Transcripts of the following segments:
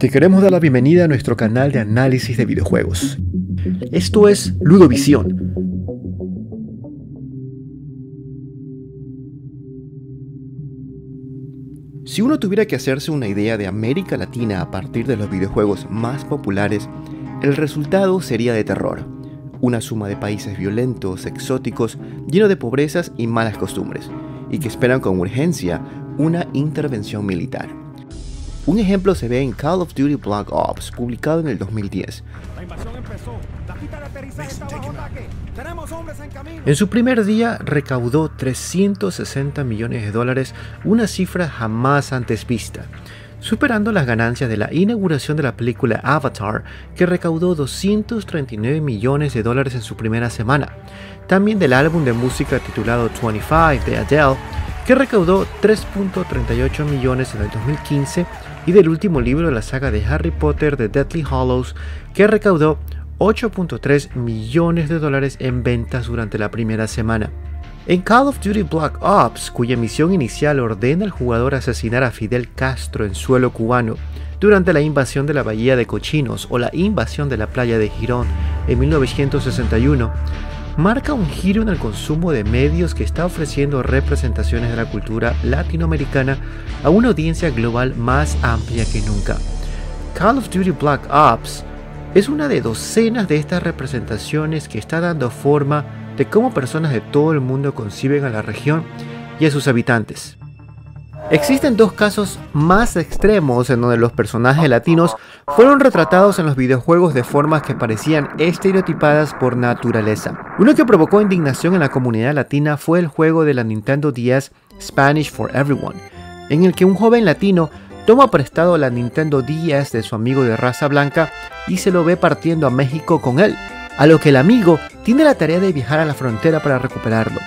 Te queremos dar la bienvenida a nuestro canal de análisis de videojuegos. Esto es Ludovisión. Si uno tuviera que hacerse una idea de América Latina a partir de los videojuegos más populares, el resultado sería de terror. Una suma de países violentos, exóticos, llenos de pobrezas y malas costumbres, y que esperan con urgencia una intervención militar. Un ejemplo se ve en Call of Duty Black Ops, publicado en el 2010. En su primer día recaudó 360 millones de dólares, una cifra jamás antes vista, superando las ganancias de la inauguración de la película Avatar, que recaudó 239 millones de dólares en su primera semana, también del álbum de música titulado 25 de Adele, que recaudó 3.38 millones en el 2015 y del último libro de la saga de Harry Potter de Deathly Hollows, que recaudó 8.3 millones de dólares en ventas durante la primera semana. En Call of Duty Black Ops, cuya misión inicial ordena al jugador asesinar a Fidel Castro en suelo cubano durante la invasión de la Bahía de Cochinos o la invasión de la playa de Girón en 1961, marca un giro en el consumo de medios que está ofreciendo representaciones de la cultura latinoamericana a una audiencia global más amplia que nunca. Call of Duty Black Ops es una de docenas de estas representaciones que está dando forma de cómo personas de todo el mundo conciben a la región y a sus habitantes. Existen dos casos más extremos en donde los personajes latinos fueron retratados en los videojuegos de formas que parecían estereotipadas por naturaleza. Uno que provocó indignación en la comunidad latina fue el juego de la Nintendo DS Spanish for Everyone, en el que un joven latino toma prestado la Nintendo DS de su amigo de raza blanca y se lo ve partiendo a México con él, a lo que el amigo tiene la tarea de viajar a la frontera para recuperarlo.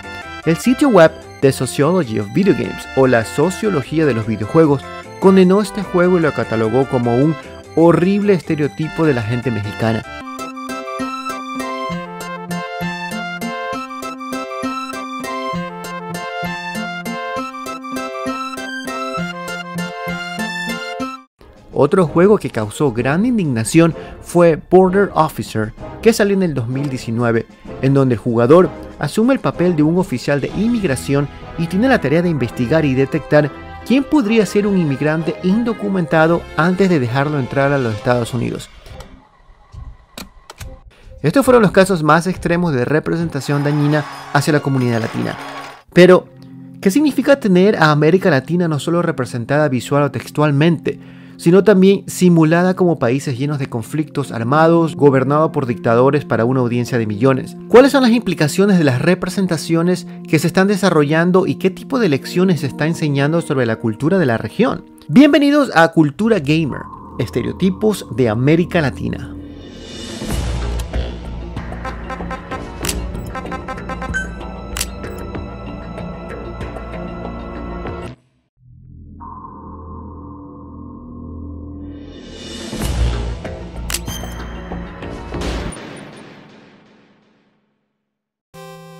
El sitio web The Sociology of Video Games o la Sociología de los Videojuegos condenó este juego y lo catalogó como un horrible estereotipo de la gente mexicana. Otro juego que causó gran indignación fue Border Officer, que salió en el 2019, en donde el jugador asume el papel de un oficial de inmigración y tiene la tarea de investigar y detectar quién podría ser un inmigrante indocumentado antes de dejarlo entrar a los Estados Unidos. Estos fueron los casos más extremos de representación dañina hacia la comunidad latina. Pero, ¿qué significa tener a América Latina no solo representada visual o textualmente, sino también simulada como países llenos de conflictos armados, gobernados por dictadores para una audiencia de millones. ¿Cuáles son las implicaciones de las representaciones que se están desarrollando y qué tipo de lecciones se está enseñando sobre la cultura de la región? Bienvenidos a Cultura Gamer, estereotipos de América Latina.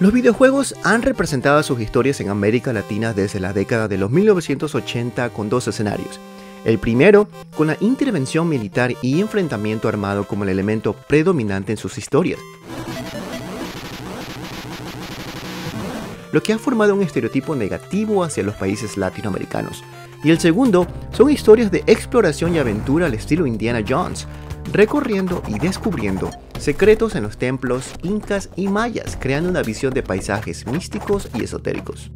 Los videojuegos han representado sus historias en América Latina desde la década de los 1980 con dos escenarios. El primero, con la intervención militar y enfrentamiento armado como el elemento predominante en sus historias. Lo que ha formado un estereotipo negativo hacia los países latinoamericanos. Y el segundo, son historias de exploración y aventura al estilo Indiana Jones, recorriendo y descubriendo secretos en los templos incas y mayas, creando una visión de paisajes místicos y esotéricos.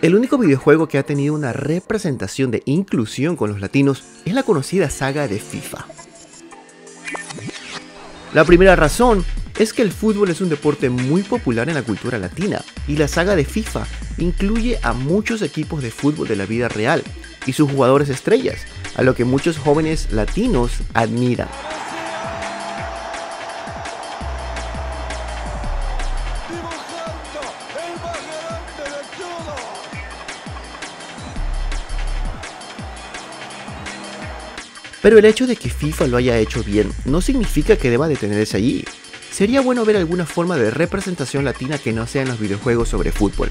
El único videojuego que ha tenido una representación de inclusión con los latinos es la conocida saga de FIFA. La primera razón es que el fútbol es un deporte muy popular en la cultura latina y la saga de FIFA incluye a muchos equipos de fútbol de la vida real y sus jugadores estrellas, a lo que muchos jóvenes latinos admiran. Pero el hecho de que FIFA lo haya hecho bien no significa que deba detenerse allí. Sería bueno ver alguna forma de representación latina que no sea en los videojuegos sobre fútbol.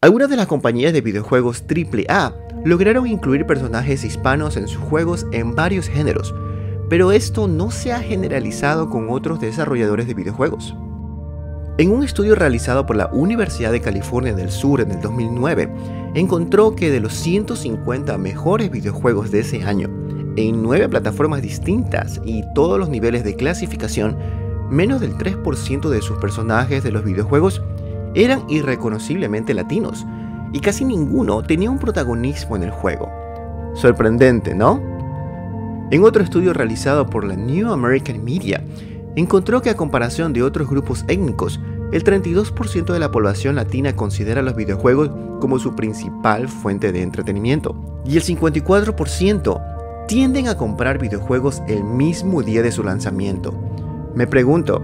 Algunas de las compañías de videojuegos AAA lograron incluir personajes hispanos en sus juegos en varios géneros, pero esto no se ha generalizado con otros desarrolladores de videojuegos. En un estudio realizado por la Universidad de California del Sur en el 2009, encontró que de los 150 mejores videojuegos de ese año, en nueve plataformas distintas y todos los niveles de clasificación, menos del 3% de sus personajes de los videojuegos eran irreconociblemente latinos, y casi ninguno tenía un protagonismo en el juego. Sorprendente, ¿no? En otro estudio realizado por la New American Media, encontró que a comparación de otros grupos étnicos, el 32% de la población latina considera los videojuegos como su principal fuente de entretenimiento, y el 54% tienden a comprar videojuegos el mismo día de su lanzamiento. Me pregunto,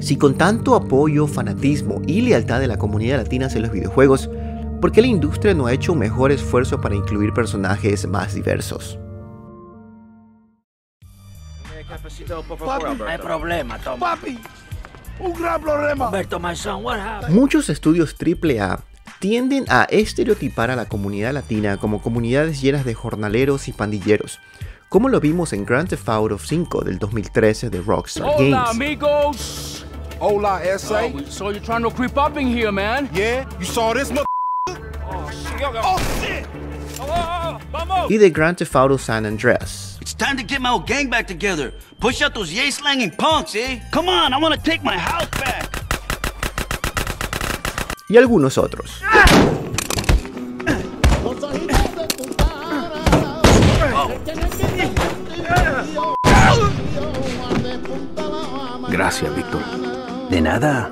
si con tanto apoyo, fanatismo y lealtad de la comunidad latina hacia los videojuegos, ¿por qué la industria no ha hecho un mejor esfuerzo para incluir personajes más diversos? problema, Papi, un gran problema. Muchos estudios AAA tienden a estereotipar a la comunidad latina como comunidades llenas de jornaleros y pandilleros, como lo vimos en Grand Theft Auto 5 del 2013 de Rockstar Hola, Games. amigos. Hola, SA. Oh, so you're trying to creep up in here, man? Yeah, you saw this mother. Oh, shit! Oh, oh, oh, vamos! y de Grand Theft Auto San Andreas. It's time to get my old gang back together. Push out those yay slanging punks, eh? Come on, I want to take my house back. Y algunos otros. Gracias, Víctor. De nada.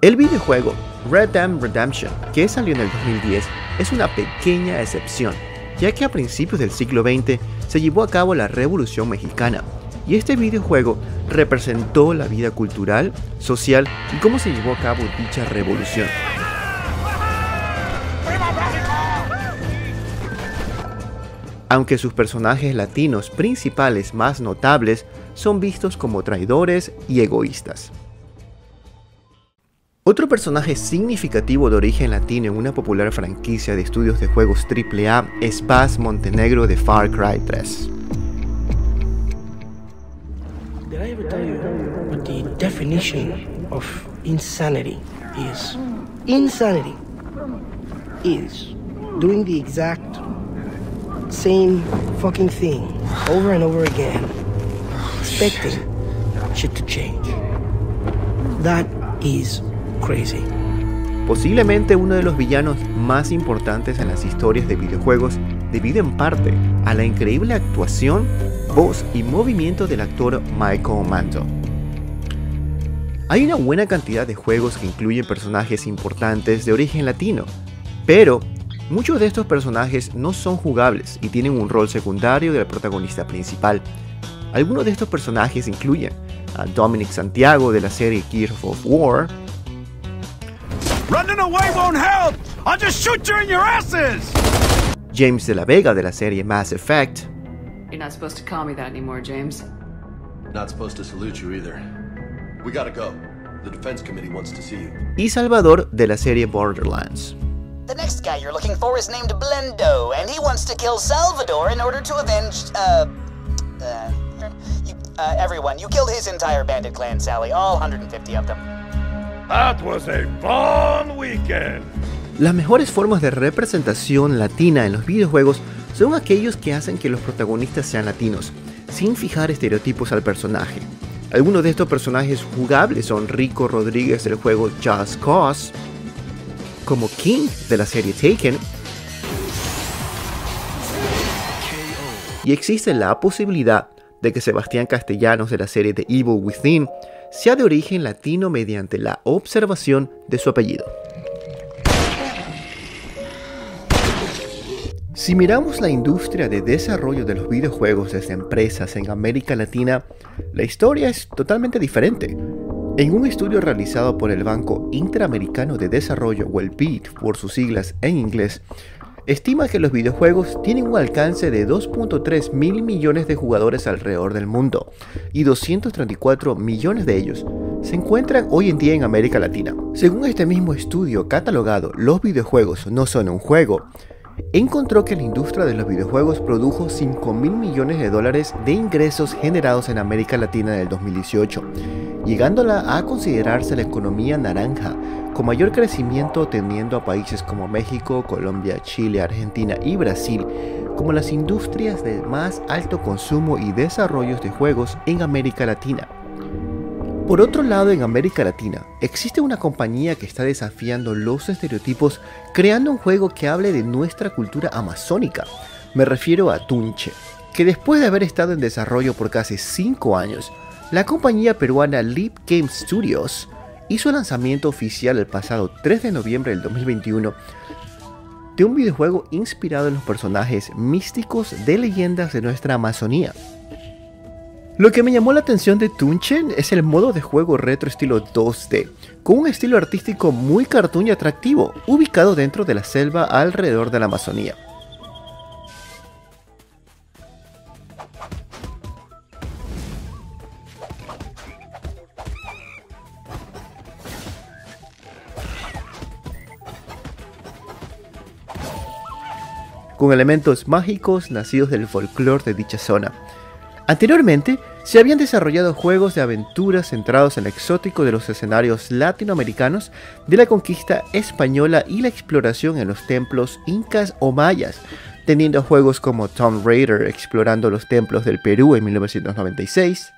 El videojuego Red Dead Redemption, que salió en el 2010, es una pequeña excepción, ya que a principios del siglo XX se llevó a cabo la Revolución Mexicana, y este videojuego representó la vida cultural, social y cómo se llevó a cabo dicha revolución. Aunque sus personajes latinos principales más notables son vistos como traidores y egoístas. Otro personaje significativo de origen latino en una popular franquicia de estudios de juegos AAA es Baz Montenegro de Far Cry 3. Did I ever tell you what the definition of insanity is? Insanity is doing the exact same fucking thing over and over again. That is crazy. Posiblemente uno de los villanos más importantes en las historias de videojuegos debido en parte a la increíble actuación, voz y movimiento del actor Michael Manto. Hay una buena cantidad de juegos que incluyen personajes importantes de origen latino, pero muchos de estos personajes no son jugables y tienen un rol secundario del protagonista principal. Algunos de estos personajes incluyen a Dominic Santiago de la serie Gears of War, Running away won't help. I'll just shoot you in your asses. James de la Vega de la serie Mass Effect, You're not supposed to call me that anymore, James. Not supposed to salute you either. We gotta go. The defense committee wants to see you. y Salvador de la serie Borderlands. The next guy you're looking for is named Blendo, and he wants to kill Salvador in order to avenge, uh, uh, you, uh, everyone. You killed his entire bandit clan, Sally, all 150 of them. That was a fun weekend. Las mejores formas de representación latina en los videojuegos son aquellos que hacen que los protagonistas sean latinos, sin fijar estereotipos al personaje. Algunos de estos personajes jugables son Rico Rodríguez del juego Just Cause, como King de la serie Taken, y existe la posibilidad de que Sebastián Castellanos de la serie The Evil Within sea de origen latino mediante la observación de su apellido. Si miramos la industria de desarrollo de los videojuegos desde empresas en América Latina, la historia es totalmente diferente. En un estudio realizado por el Banco Interamericano de Desarrollo, o el BID por sus siglas en inglés, estima que los videojuegos tienen un alcance de 2.3 mil millones de jugadores alrededor del mundo y 234 millones de ellos se encuentran hoy en día en América Latina. Según este mismo estudio catalogado Los videojuegos no son un juego, encontró que la industria de los videojuegos produjo 5 mil millones de dólares de ingresos generados en América Latina en el 2018, llegándola a considerarse la economía naranja, con mayor crecimiento teniendo a países como México, Colombia, Chile, Argentina y Brasil como las industrias de más alto consumo y desarrollo de juegos en América Latina. Por otro lado, en América Latina, existe una compañía que está desafiando los estereotipos creando un juego que hable de nuestra cultura amazónica. Me refiero a Tunche, que después de haber estado en desarrollo por casi 5 años, la compañía peruana Leap Game Studios hizo el lanzamiento oficial el pasado 3 de noviembre del 2021 de un videojuego inspirado en los personajes místicos de leyendas de nuestra Amazonía. Lo que me llamó la atención de Tunchen es el modo de juego retro estilo 2D, con un estilo artístico muy cartoon y atractivo, ubicado dentro de la selva alrededor de la Amazonía. Con elementos mágicos nacidos del folclore de dicha zona. Anteriormente, se habían desarrollado juegos de aventuras centrados en el exótico de los escenarios latinoamericanos de la conquista española y la exploración en los templos incas o mayas, teniendo juegos como Tomb Raider explorando los templos del Perú en 1996,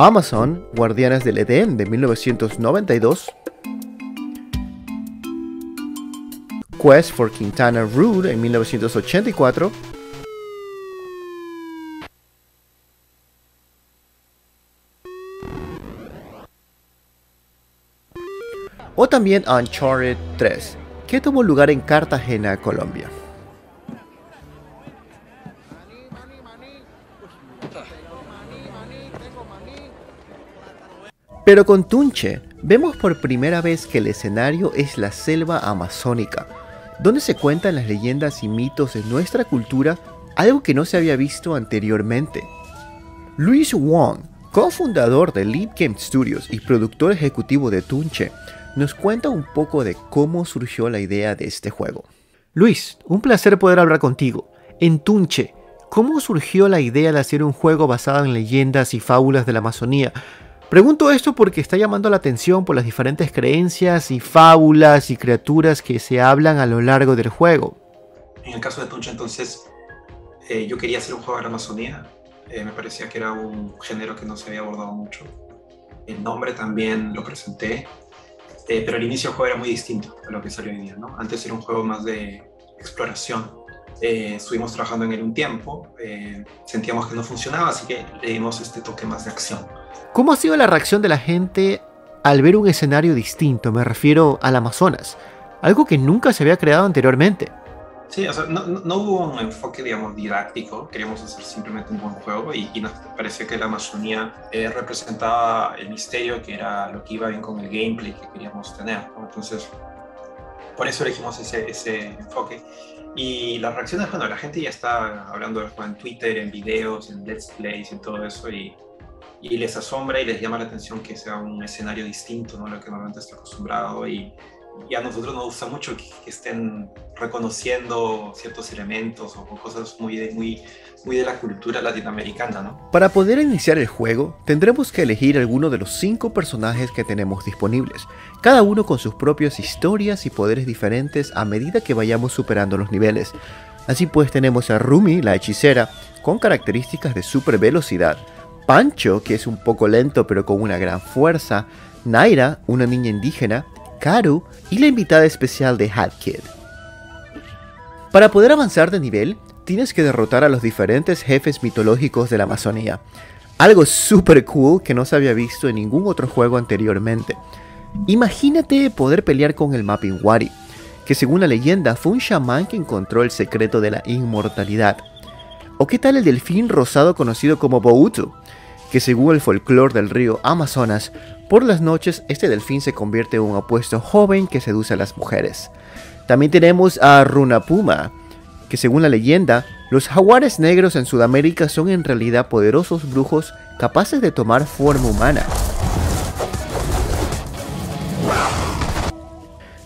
Amazon, Guardianes del Edén de 1992, Quest for Quintana Roo en 1984, o también Uncharted 3, que tomó lugar en Cartagena, Colombia. Pero con Tunche vemos por primera vez que el escenario es la selva amazónica, donde se cuentan las leyendas y mitos de nuestra cultura, algo que no se había visto anteriormente. Luis Wong, cofundador de Leap Game Studios y productor ejecutivo de Tunche, nos cuenta un poco de cómo surgió la idea de este juego. Luis, un placer poder hablar contigo. En Tunche, ¿cómo surgió la idea de hacer un juego basado en leyendas y fábulas de la Amazonía? Pregunto esto porque está llamando la atención por las diferentes creencias y fábulas y criaturas que se hablan a lo largo del juego. En el caso de Tunche, entonces, eh, yo quería hacer un juego de Amazonía. Eh, me parecía que era un género que no se había abordado mucho. El nombre también lo presenté, eh, pero el inicio del juego era muy distinto a lo que salió hoy día. ¿no? Antes era un juego más de exploración. Estuvimos trabajando en él un tiempo, sentíamos que no funcionaba, así que le dimos este toque más de acción. ¿Cómo ha sido la reacción de la gente al ver un escenario distinto? Me refiero al Amazonas, algo que nunca se había creado anteriormente. Sí, o sea, no, no, hubo un enfoque, digamos, didáctico. Queríamos hacer simplemente un buen juego y, nos parecía que la Amazonía eh, representaba el misterio, que era lo que iba bien con el gameplay que queríamos tener. Entonces, por eso elegimos ese, ese enfoque. Y las reacciones, bueno, la gente ya está hablando del juego en Twitter, en videos, en Let's Plays, en todo eso. Y y les asombra y les llama la atención que sea un escenario distinto ¿no? lo que normalmente está acostumbrado y, y a nosotros nos gusta mucho que, estén reconociendo ciertos elementos o cosas muy muy, muy de la cultura latinoamericana. ¿no? Para poder iniciar el juego tendremos que elegir alguno de los cinco personajes que tenemos disponibles, cada uno con sus propias historias y poderes diferentes a medida que vayamos superando los niveles. Así pues tenemos a Rumi, la hechicera, con características de super velocidad, Pancho, que es un poco lento pero con una gran fuerza, Naira, una niña indígena, Karu y la invitada especial de Hat Kid. Para poder avanzar de nivel, tienes que derrotar a los diferentes jefes mitológicos de la Amazonía, algo super cool que no se había visto en ningún otro juego anteriormente. Imagínate poder pelear con el Mapping Wari, que según la leyenda fue un chamán que encontró el secreto de la inmortalidad. ¿O qué tal el delfín rosado conocido como Boutu, que según el folclore del río Amazonas, por las noches este delfín se convierte en un apuesto joven que seduce a las mujeres. También tenemos a Runapuma, que según la leyenda, los jaguares negros en Sudamérica son en realidad poderosos brujos capaces de tomar forma humana.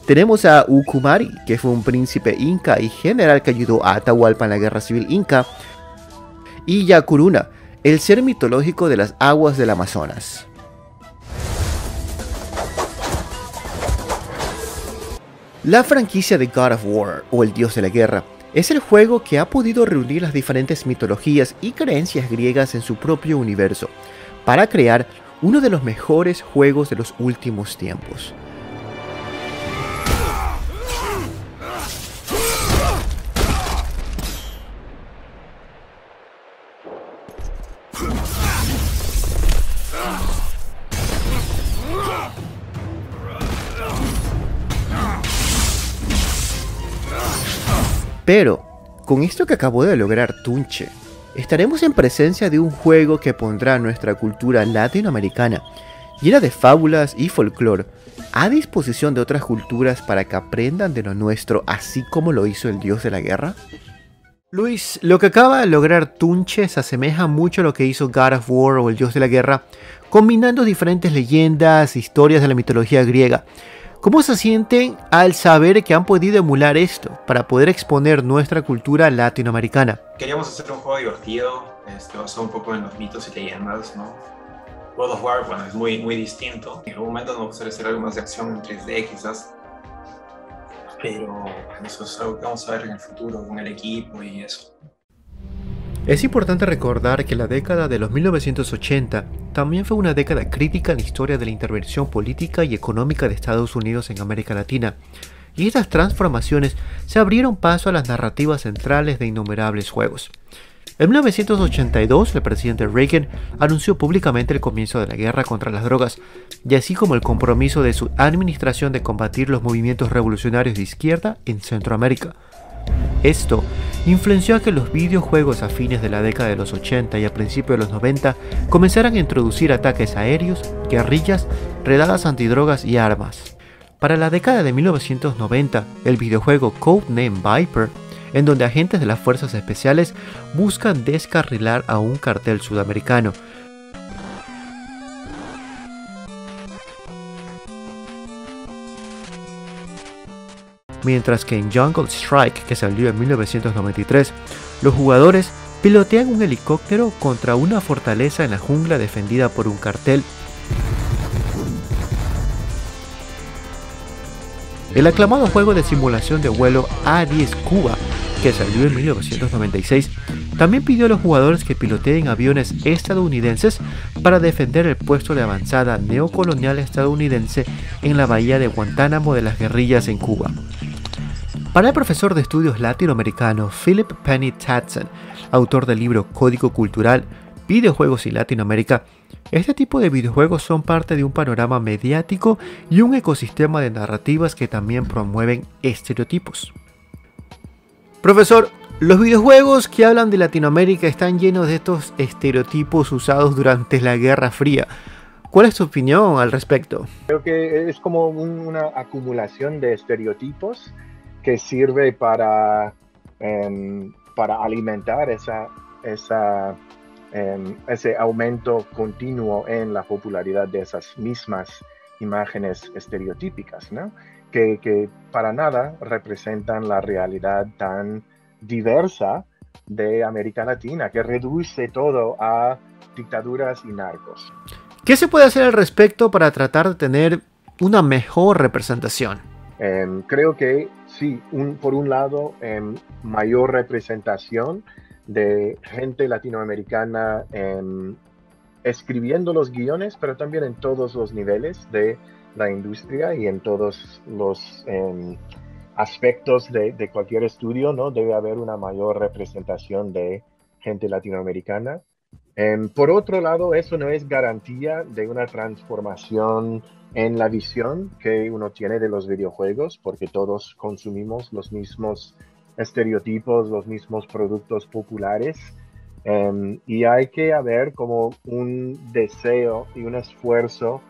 Tenemos a Ukumari, que fue un príncipe inca y general que ayudó a Atahualpa en la guerra civil inca, y Yakuruna, el ser mitológico de las aguas del Amazonas. La franquicia de God of War, o el dios de la guerra, es el juego que ha podido reunir las diferentes mitologías y creencias griegas en su propio universo, para crear uno de los mejores juegos de los últimos tiempos. Pero, con esto que acabó de lograr Tunche, estaremos en presencia de un juego que pondrá nuestra cultura latinoamericana, llena de fábulas y folclore, a disposición de otras culturas para que aprendan de lo nuestro, así como lo hizo el dios de la guerra? Luis, lo que acaba de lograr Tunche se asemeja mucho a lo que hizo God of War o el dios de la guerra, combinando diferentes leyendas, historias de la mitología griega, ¿Cómo se sienten al saber que han podido emular esto para poder exponer nuestra cultura latinoamericana? Queríamos hacer un juego divertido, este, basado un poco en los mitos y leyendas, ¿no? World of War, bueno, es muy, muy distinto. En algún momento nos gustaría hacer algo más de acción en 3D, quizás. Pero eso es algo que vamos a ver en el futuro con el equipo y eso. Es importante recordar que la década de los 1980 también fue una década crítica en la historia de la intervención política y económica de Estados Unidos en América Latina, y estas transformaciones se abrieron paso a las narrativas centrales de innumerables juegos. En 1982, el presidente Reagan anunció públicamente el comienzo de la guerra contra las drogas, y así como el compromiso de su administración de combatir los movimientos revolucionarios de izquierda en Centroamérica. Esto influenció a que los videojuegos a fines de la década de los 80 y a principios de los 90 comenzaran a introducir ataques aéreos, guerrillas, redadas antidrogas y armas. Para la década de 1990, el videojuego Codename Viper, en donde agentes de las fuerzas especiales buscan descarrilar a un cartel sudamericano, mientras que en Jungle Strike, que salió en 1993, los jugadores pilotean un helicóptero contra una fortaleza en la jungla defendida por un cartel. El aclamado juego de simulación de vuelo A-10 Cuba, que salió en 1996, también pidió a los jugadores que piloteen aviones estadounidenses para defender el puesto de avanzada neocolonial estadounidense en la bahía de Guantánamo de las guerrillas en Cuba. Para el profesor de estudios latinoamericanos Philip Penny Tatson, autor del libro Código Cultural, Videojuegos y Latinoamérica, este tipo de videojuegos son parte de un panorama mediático y un ecosistema de narrativas que también promueven estereotipos. Profesor, los videojuegos que hablan de Latinoamérica están llenos de estos estereotipos usados durante la Guerra Fría. ¿Cuál es tu opinión al respecto? Creo que es como una acumulación de estereotipos que sirve para, em, para alimentar esa, esa, em, ese aumento continuo en la popularidad de esas mismas imágenes estereotípicas, ¿no? que, que para nada representan la realidad tan diversa de América Latina, que reduce todo a dictaduras y narcos. ¿Qué se puede hacer al respecto para tratar de tener una mejor representación? Em, creo que sí, por un lado, em, mayor representación de gente latinoamericana em, escribiendo los guiones, pero también en todos los niveles de la industria y en todos los aspectos de, de, cualquier estudio, ¿no? Debe haber una mayor representación de gente latinoamericana. Por otro lado, eso no es garantía de una transformación en la visión que uno tiene de los videojuegos, porque todos consumimos los mismos estereotipos, los mismos productos populares. Em, y hay que haber como un deseo y un esfuerzo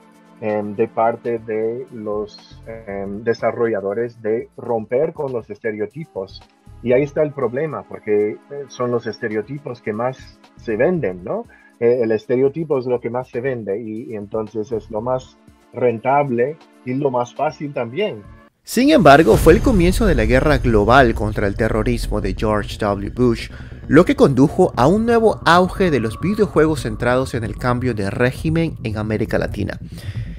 em, de parte de los em, desarrolladores de romper con los estereotipos. Y ahí está el problema, porque eh, son los estereotipos que más se venden, ¿no? Eh, el estereotipo es lo que más se vende y entonces es lo más rentable y lo más fácil también. Sin embargo, fue el comienzo de la guerra global contra el terrorismo de George W. Bush lo que condujo a un nuevo auge de los videojuegos centrados en el cambio de régimen en América Latina.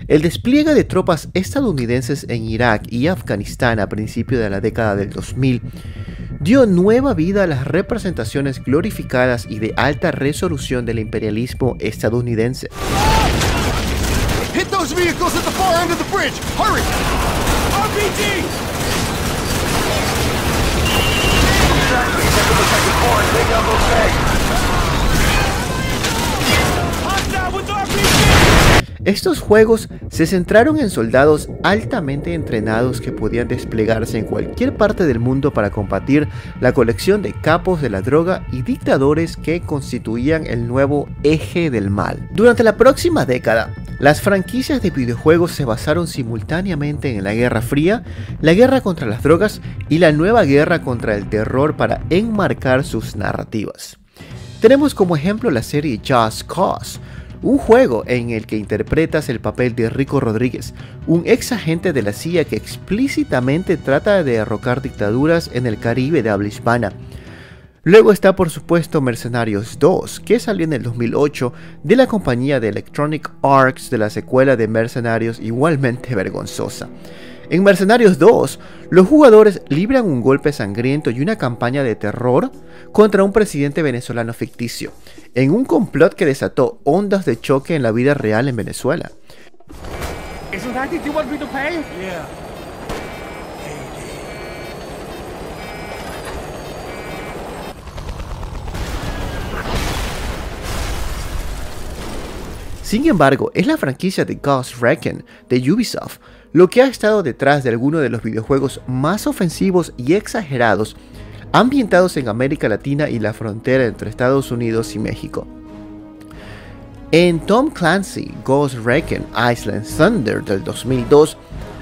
El despliegue de tropas estadounidenses en Irak y Afganistán a principios de la década del 2000 dio nueva vida a las representaciones glorificadas y de alta resolución del imperialismo estadounidense. Estos juegos se centraron en soldados altamente entrenados que podían desplegarse en cualquier parte del mundo para combatir la colección de capos de la droga y dictadores que constituían el nuevo eje del mal. Durante la próxima década, las franquicias de videojuegos se basaron simultáneamente en la Guerra Fría, la guerra contra las drogas y la nueva guerra contra el terror para enmarcar sus narrativas. Tenemos como ejemplo la serie Just Cause, un juego en el que interpretas el papel de Rico Rodríguez, un ex agente de la CIA que explícitamente trata de derrocar dictaduras en el Caribe de habla hispana. Luego está por supuesto Mercenarios 2, que salió en el 2008 de la compañía de Electronic Arts de la secuela de Mercenarios igualmente vergonzosa. En Mercenarios 2, los jugadores libran un golpe sangriento y una campaña de terror contra un presidente venezolano ficticio, en un complot que desató ondas de choque en la vida real en Venezuela. Sin embargo, es la franquicia de Ghost Recon de Ubisoft lo que ha estado detrás de algunos de los videojuegos más ofensivos y exagerados ambientados en América Latina y la frontera entre Estados Unidos y México. En Tom Clancy Ghost Recon Island Thunder del 2002,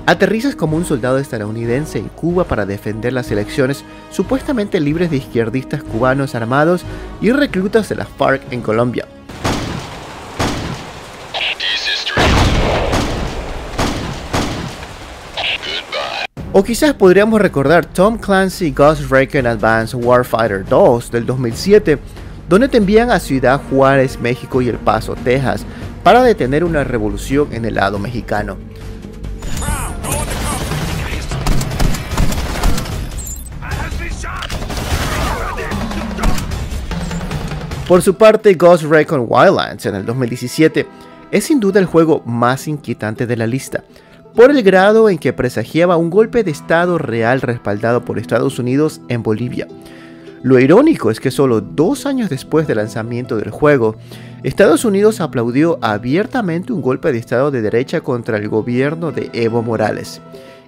aterrizas como un soldado estadounidense en Cuba para defender las elecciones supuestamente libres de izquierdistas cubanos armados y reclutas de las FARC en Colombia. O quizás podríamos recordar Tom Clancy Ghost Recon Advanced Warfighter 2 del 2007, donde te envían a Ciudad Juárez, México y El Paso, Texas, para detener una revolución en el lado mexicano. Por su parte, Ghost Recon Wildlands en el 2017 es sin duda el juego más inquietante de la lista, por el grado en que presagiaba un golpe de Estado real respaldado por Estados Unidos en Bolivia. Lo irónico es que solo dos años después del lanzamiento del juego, Estados Unidos aplaudió abiertamente un golpe de Estado de derecha contra el gobierno de Evo Morales.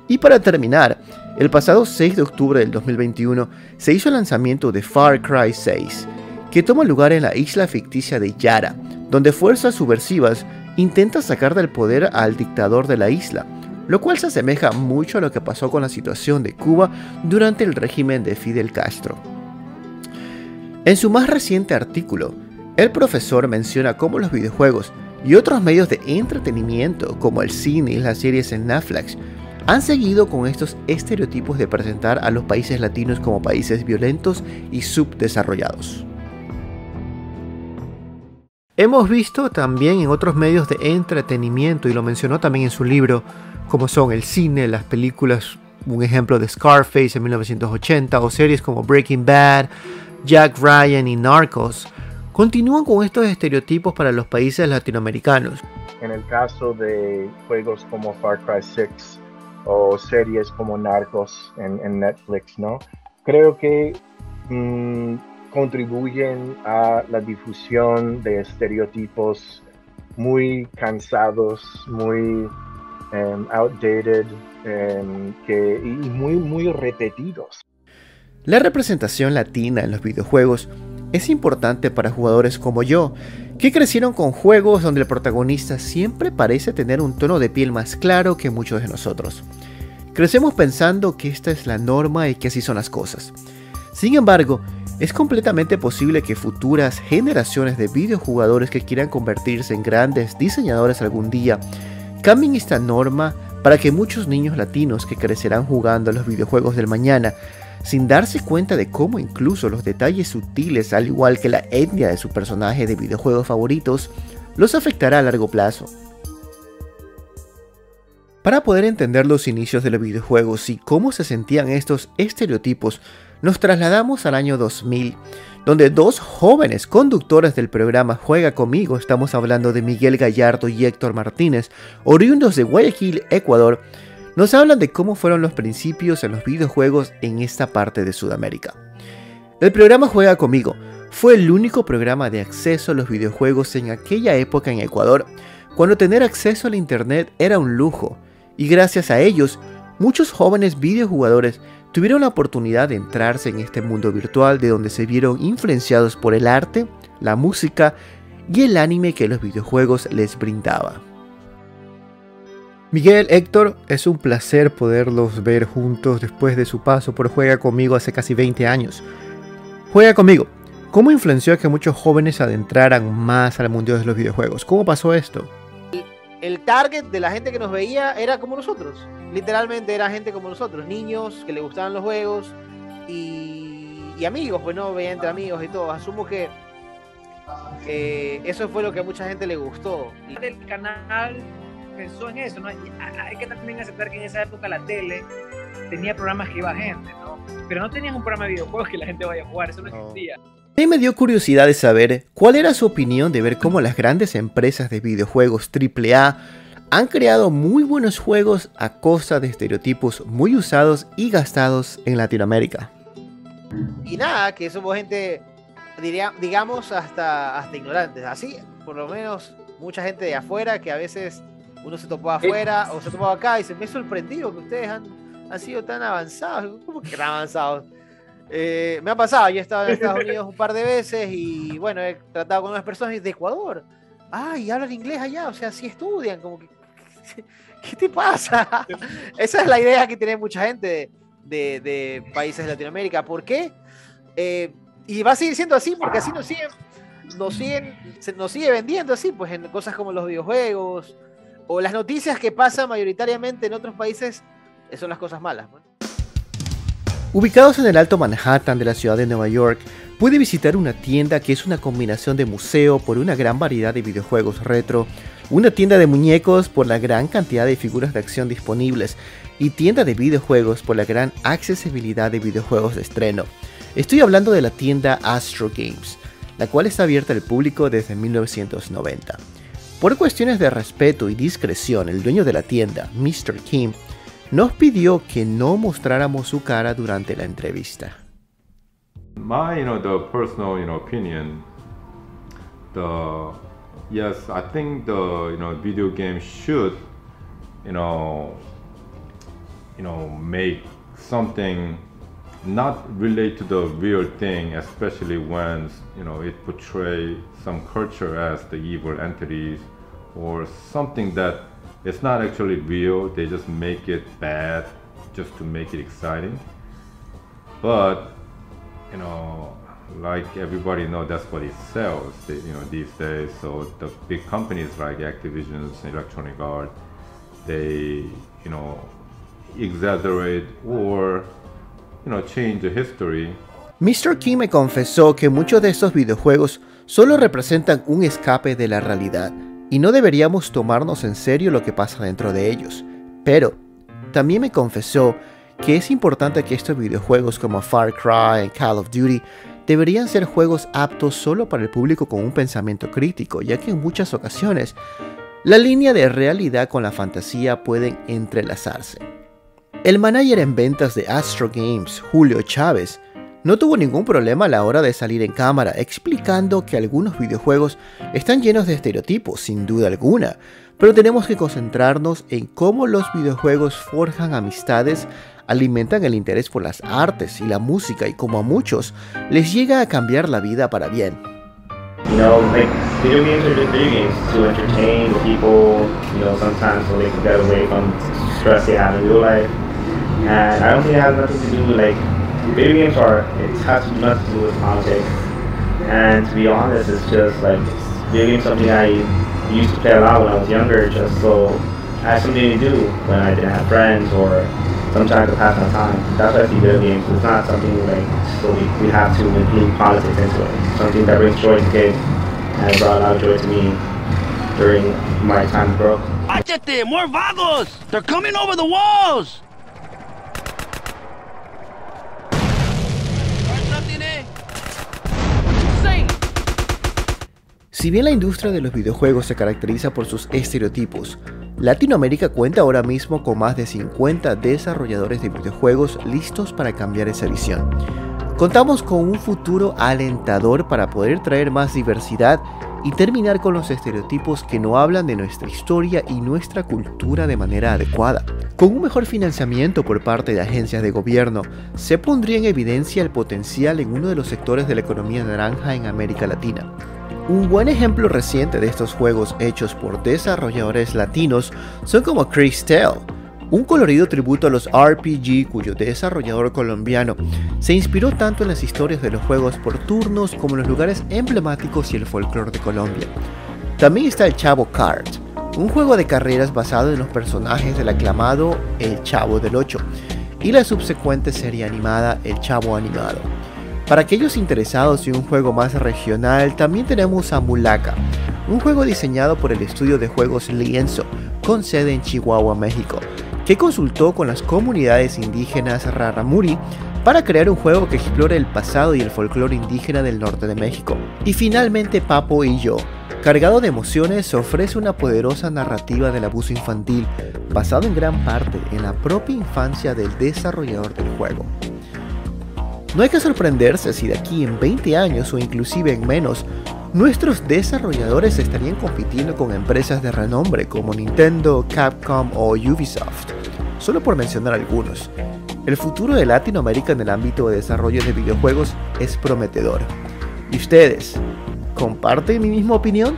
Y para terminar, el pasado 6 de octubre del 2021 se hizo el lanzamiento de Far Cry 6, que toma lugar en la isla ficticia de Yara, donde fuerzas subversivas intenta sacar del poder al dictador de la isla, lo cual se asemeja mucho a lo que pasó con la situación de Cuba durante el régimen de Fidel Castro. En su más reciente artículo, el profesor menciona cómo los videojuegos y otros medios de entretenimiento como el cine y las series en Netflix han seguido con estos estereotipos de presentar a los países latinos como países violentos y subdesarrollados. Hemos visto también en otros medios de entretenimiento, y lo mencionó también en su libro, como son el cine, las películas, un ejemplo de Scarface en 1980, o series como Breaking Bad, Jack Ryan y Narcos, continúan con estos estereotipos para los países latinoamericanos. En el caso de juegos como Far Cry 6 o series como Narcos en, Netflix, ¿no? Creo que mm, contribuyen a la difusión de estereotipos muy cansados, muy um, outdated que, y muy, muy repetidos. La representación latina en los videojuegos es importante para jugadores como yo, que crecieron con juegos donde el protagonista siempre parece tener un tono de piel más claro que muchos de nosotros. Crecemos pensando que esta es la norma y que así son las cosas. Sin embargo, es completamente posible que futuras generaciones de videojugadores que quieran convertirse en grandes diseñadores algún día cambien esta norma para que muchos niños latinos que crecerán jugando a los videojuegos del mañana sin darse cuenta de cómo incluso los detalles sutiles, al igual que la etnia de su personaje de videojuegos favoritos, los afectará a largo plazo. Para poder entender los inicios de los videojuegos y cómo se sentían estos estereotipos, nos trasladamos al año 2000, donde dos jóvenes conductores del programa Juega conmigo, estamos hablando de Miguel Gallardo y Héctor Martínez, oriundos de Guayaquil, Ecuador, nos hablan de cómo fueron los principios en los videojuegos en esta parte de Sudamérica. El programa Juega conmigo fue el único programa de acceso a los videojuegos en aquella época en Ecuador, cuando tener acceso al Internet era un lujo, y gracias a ellos, muchos jóvenes videojugadores tuvieron la oportunidad de entrarse en este mundo virtual de donde se vieron influenciados por el arte, la música y el anime que los videojuegos les brindaba. Miguel, Héctor, es un placer poderlos ver juntos después de su paso por Juega conmigo hace casi 20 años. Juega conmigo. ¿Cómo influenció a que muchos jóvenes adentraran más al mundo de los videojuegos? ¿Cómo pasó esto? El target de la gente que nos veía era como nosotros. Literalmente era gente como nosotros, niños que le gustaban los juegos y, amigos, pues no veía entre amigos y todo. Asumo que eso fue lo que a mucha gente le gustó. El canal pensó en eso, ¿no? Hay que también aceptar que en esa época la tele tenía programas que iba gente, ¿no? Pero no tenías un programa de videojuegos que la gente vaya a jugar, eso no existía. Mí me dio curiosidad de saber cuál era su opinión de ver cómo las grandes empresas de videojuegos AAA han creado muy buenos juegos a costa de estereotipos muy usados y gastados en Latinoamérica. Y nada, que somos gente, diría, digamos, hasta, hasta ignorantes. Así, por lo menos, mucha gente de afuera que a veces uno se topó afuera o se topó acá y se me sorprendido que ustedes han, han sido tan avanzados. ¿Cómo que tan avanzados? Eh, me ha pasado, yo he estado en Estados Unidos un par de veces y bueno, he tratado con unas personas de Ecuador. Ah, y hablan inglés allá, o sea, sí estudian, como que, ¿qué te pasa? Esa es la idea que tiene mucha gente de, países de Latinoamérica. ¿Por qué? Eh, y va a seguir siendo así porque así nos siguen, nos siguen, se nos sigue vendiendo así, pues en cosas como los videojuegos o las noticias que pasan mayoritariamente en otros países, son las cosas malas. Ubicados en el Alto Manhattan de la ciudad de Nueva York, puede visitar una tienda que es una combinación de museo por una gran variedad de videojuegos retro, una tienda de muñecos por la gran cantidad de figuras de acción disponibles y tienda de videojuegos por la gran accesibilidad de videojuegos de estreno. Estoy hablando de la tienda Astro Games, la cual está abierta al público desde 1990. Por cuestiones de respeto y discreción, el dueño de la tienda, Mr. Kim, nos pidió que no mostráramos su cara durante la entrevista. My, you know, the personal, you know, opinion, the yes, I think the you know video game should, you know, you know, make something not relate to the real thing, especially when you know it portray some culture as the evil entities or something that it's not actually real. They just make it bad just to make it exciting. But you know, like everybody know, that's what it sells. You know, these days. So the big companies like Activision, Electronic Arts, they you know exaggerate or you know change the history. Mr. King me confesó que muchos de estos videojuegos solo representan un escape de la realidad y no deberíamos tomarnos en serio lo que pasa dentro de ellos. Pero también me confesó que es importante que estos videojuegos como Far Cry y Call of Duty deberían ser juegos aptos solo para el público con un pensamiento crítico, ya que en muchas ocasiones la línea de realidad con la fantasía pueden entrelazarse. El manager en ventas de Astro Games, Julio Chávez, no tuvo ningún problema a la hora de salir en cámara, explicando que algunos videojuegos están llenos de estereotipos, sin duda alguna, pero tenemos que concentrarnos en cómo los videojuegos forjan amistades alimentan el interés por las artes y la música y como a muchos, les llega a cambiar la vida para bien. And I nothing to do with like video games are it has nothing to do with politics. And to be honest, it's just like video games something I used to play a lot when I was younger just so I had something to do when I didn't have friends or sometimes to pass my time. That's why I see video games. It's not something like so we, we have to include politics into it. Something that brings joy to kids and brought a lot of joy to me during my time growing. Áchate, more vagos! They're coming over the walls! Si bien la industria de los videojuegos se caracteriza por sus estereotipos, Latinoamérica cuenta ahora mismo con más de 50 desarrolladores de videojuegos listos para cambiar esa visión. Contamos con un futuro alentador para poder traer más diversidad y terminar con los estereotipos que no hablan de nuestra historia y nuestra cultura de manera adecuada. Con un mejor financiamiento por parte de agencias de gobierno, se pondría en evidencia el potencial en uno de los sectores de la economía naranja en América Latina. Un buen ejemplo reciente de estos juegos hechos por desarrolladores latinos son como Chris Tale, un colorido tributo a los RPG cuyo desarrollador colombiano se inspiró tanto en las historias de los juegos por turnos como en los lugares emblemáticos y el folclore de Colombia. También está el Chavo Kart, un juego de carreras basado en los personajes del aclamado El Chavo del 8 y la subsecuente serie animada El Chavo Animado. Para aquellos interesados en un juego más regional, también tenemos a Mulaka, un juego diseñado por el estudio de juegos Lienzo, con sede en Chihuahua, México, que consultó con las comunidades indígenas Raramuri para crear un juego que explore el pasado y el folclore indígena del norte de México. Y finalmente Papo y yo, cargado de emociones, ofrece una poderosa narrativa del abuso infantil, basado en gran parte en la propia infancia del desarrollador del juego. No hay que sorprenderse si de aquí en 20 años o inclusive en menos, nuestros desarrolladores estarían compitiendo con empresas de renombre como Nintendo, Capcom o Ubisoft, solo por mencionar algunos. El futuro de Latinoamérica en el ámbito de desarrollo de videojuegos es prometedor. ¿Y ustedes? ¿Comparten mi misma opinión?